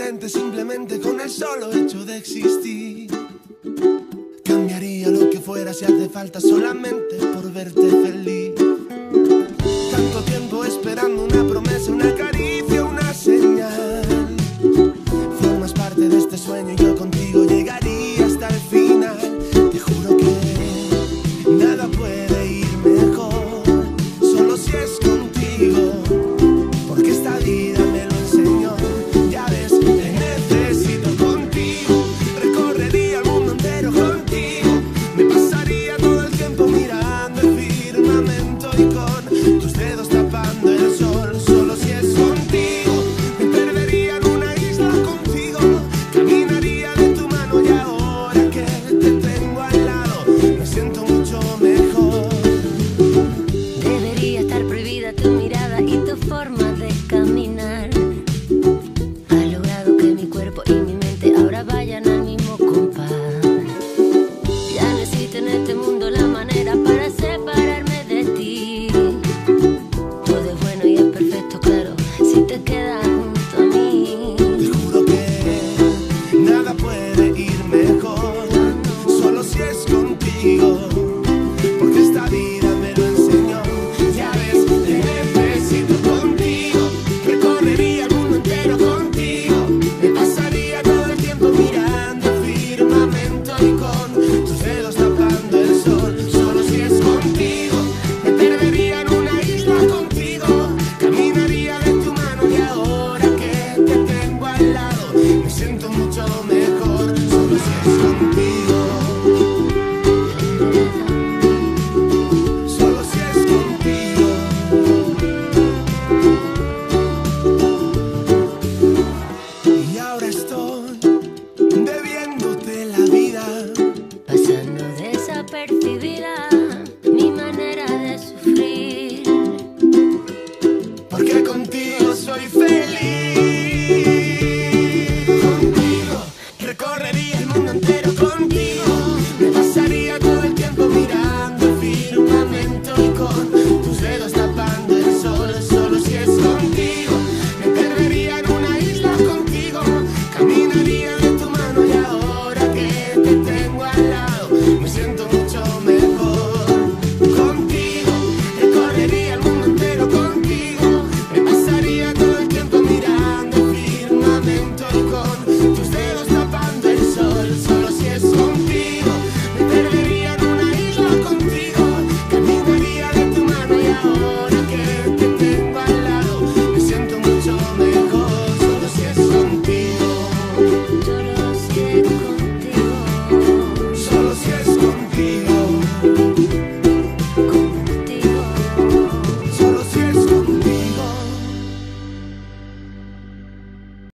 diferente simplemente con el solo hecho de existir. Cambiaría lo que fuera si hace falta solamente por verte feliz. Tanto tiempo esperando una promesa, una caricia.